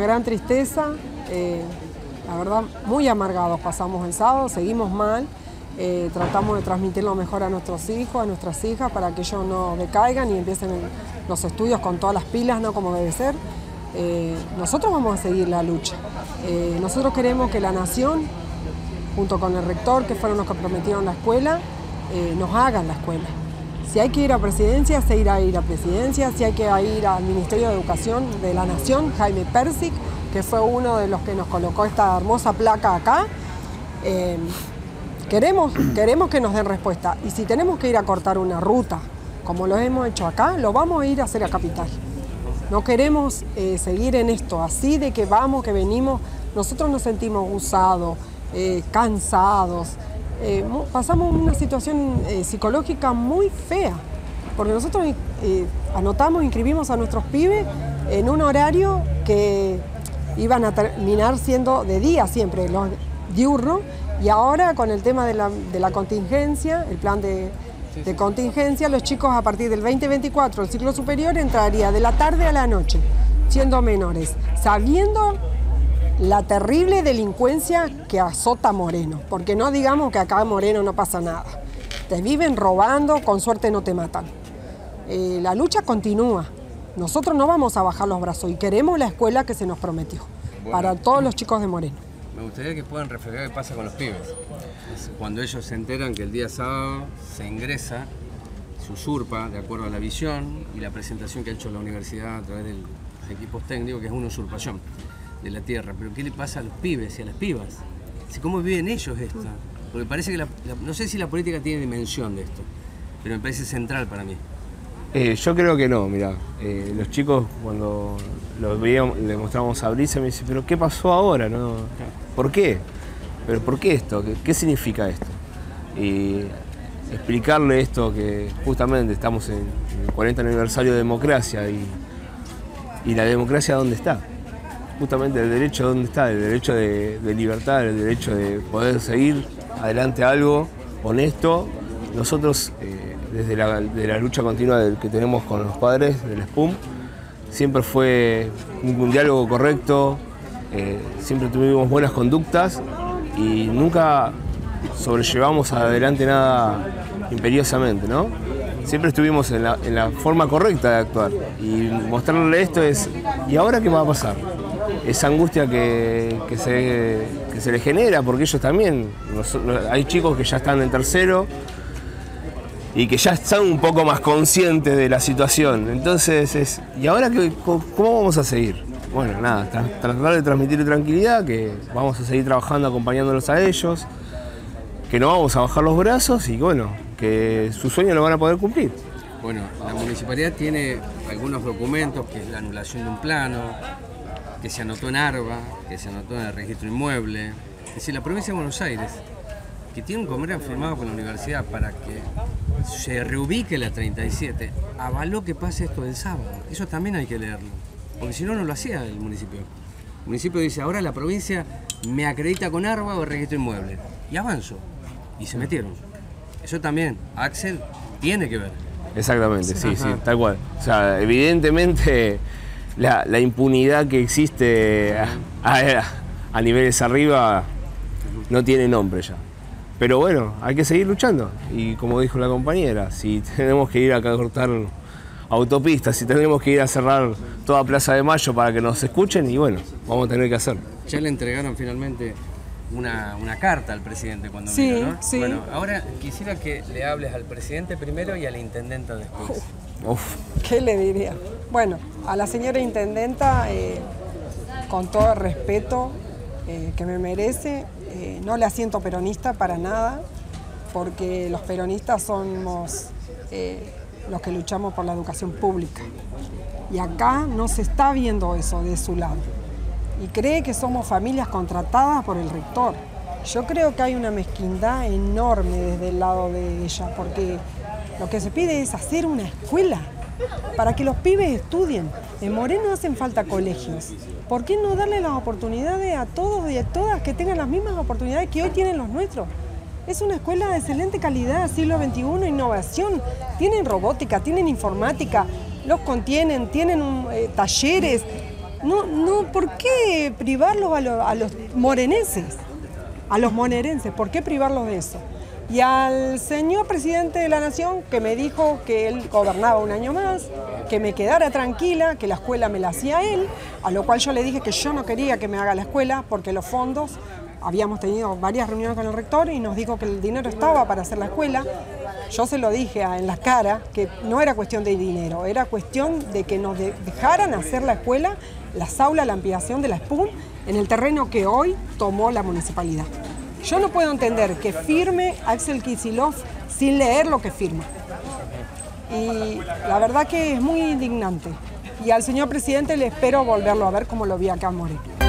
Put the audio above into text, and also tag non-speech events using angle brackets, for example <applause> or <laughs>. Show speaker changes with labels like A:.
A: gran tristeza, eh, la verdad muy amargados pasamos el sábado, seguimos mal, eh, tratamos de transmitir lo mejor a nuestros hijos, a nuestras hijas, para que ellos no decaigan y empiecen los estudios con todas las pilas, ¿no? Como debe ser. Eh, nosotros vamos a seguir la lucha. nosotros queremos que la nación, junto con el rector, que fueron los que prometieron la escuela, nos hagan la escuela. Si hay que ir a presidencia, se irá a ir a presidencia. Si hay que ir al Ministerio de Educación de la Nación, Jaime Persic, que fue uno de los que nos colocó esta hermosa placa acá. Eh, queremos, queremos que nos den respuesta. Y si tenemos que ir a cortar una ruta, como lo hemos hecho acá, lo vamos a ir a hacer a Capital. No queremos eh, seguir en esto, así de que vamos, que venimos. Nosotros nos sentimos usados, eh, cansados. Eh, pasamos una situación eh, psicológica muy fea, porque nosotros eh, anotamos, inscribimos a nuestros pibes en un horario que iban a terminar siendo de día siempre, los diurnos, y ahora con el tema de la, contingencia, el plan de, de contingencia, los chicos a partir del 2024, el ciclo superior, entraría de la tarde a la noche, siendo menores, sabiendo la terrible delincuencia que azota Moreno, porque no digamos que acá en Moreno no pasa nada. Te viven robando, con suerte no te matan. Eh, la lucha continúa. Nosotros no vamos a bajar los brazos y queremos la escuela que se nos prometió para todos los chicos de Moreno.
B: Me gustaría que puedan reflejar qué pasa con los pibes. Cuando ellos se enteran que el día sábado se ingresa, se usurpa de acuerdo a la visión y la presentación que ha hecho la universidad a través de los equipos técnicos, que es una usurpación de la tierra, pero ¿qué le pasa a los pibes y a las pibas? ¿Cómo viven ellos esto? Porque parece que la, no sé si la política tiene dimensión de esto, pero me parece central para mí.
C: Eh, yo creo que no, mira, eh, los chicos cuando los veíamos, le mostramos a Brisa me dicen, pero ¿qué pasó ahora? No? ¿Por qué? ¿Pero por qué esto? ¿Qué, significa esto? Y explicarle esto que justamente estamos en, el 40 aniversario de democracia y, y la democracia dónde está justamente el derecho donde está, el derecho de, libertad, el derecho de poder seguir adelante algo honesto. Nosotros, eh, desde la, lucha continua que tenemos con los padres del SPUM, siempre fue un, diálogo correcto, eh, siempre tuvimos buenas conductas y nunca sobrellevamos adelante nada imperiosamente, ¿no? Siempre estuvimos en la, en la forma correcta de actuar y mostrarle esto es, ¿y ahora qué va a pasar? Esa angustia que, se, se les genera, porque ellos también, hay chicos que ya están en tercero y que ya están un poco más conscientes de la situación. Entonces, es, ¿y ahora qué, cómo vamos a seguir? Bueno, nada, tratar de transmitir tranquilidad, que vamos a seguir trabajando acompañándolos a ellos, que no vamos a bajar los brazos y bueno, que su sueño lo van a poder cumplir.
B: Bueno, la municipalidad tiene algunos documentos, que es la anulación de un plano, que se anotó en ARBA, que se anotó en el registro inmueble. Es decir, la provincia de Buenos Aires, que tiene un convenio firmado con la universidad para que se reubique la 37, avaló que pase esto el sábado. Eso también hay que leerlo, porque si no, no lo hacía el municipio. El municipio dice, ahora la provincia me acredita con ARBA o el registro inmueble. Y avanzó. Y se metieron. Eso también, Axel, tiene que ver.
C: Exactamente, sí, sí, tal cual. O sea, evidentemente la, impunidad que existe a, niveles arriba no tiene nombre ya. Pero bueno, hay que seguir luchando. Y como dijo la compañera, si <laughs> tenemos que ir a cortar autopistas, si tenemos que ir a cerrar toda Plaza de Mayo para que nos escuchen, y bueno, vamos a tener que hacerlo.
B: Ya le entregaron finalmente una, carta al presidente cuando
A: sí,
B: vino, ¿no?
A: Sí.
B: Bueno, ahora quisiera que le hables al presidente primero y a la intendenta después.
A: ¿Qué le diría? Bueno, a la señora intendenta, eh, con todo el respeto eh, que me merece, eh, no le asiento peronista para nada, porque los peronistas somos los que luchamos por la educación pública. Y acá no se está viendo eso de su lado. Y cree que somos familias contratadas por el rector. Yo creo que hay una mezquindad enorme desde el lado de ella, porque lo que se pide es hacer una escuela para que los pibes estudien. En Moreno hacen falta colegios. ¿Por qué no darle las oportunidades a todos y a todas que tengan las mismas oportunidades que hoy tienen los nuestros? Es una escuela de excelente calidad, siglo XXI, innovación. Tienen robótica, tienen informática, los contienen, tienen eh, talleres. No, no, ¿por qué privarlos a, lo- a los moreneses? A los monerenses, ¿por qué privarlos de eso? Y al señor presidente de la nación que me dijo que él gobernaba un año más, que me quedara tranquila, que la escuela me la hacía él, a lo cual yo le dije que yo no quería que me haga la escuela porque los fondos, habíamos tenido varias reuniones con el rector y nos dijo que el dinero estaba para hacer la escuela. Yo se lo dije en la cara que no era cuestión de dinero, era cuestión de que nos de- dejaran hacer la escuela, las aulas, la ampliación de la SPUN en el terreno que hoy tomó la municipalidad. Yo no puedo entender que firme Axel Kicillof sin leer lo que firma. Y la verdad que es muy indignante. Y al señor presidente le espero volverlo a ver como lo vi acá en More.